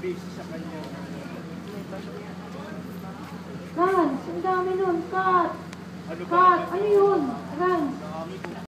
busy sa kanya. Rans, ang dami nun. Cut! Ano ba Cut! Ano yun? Rans!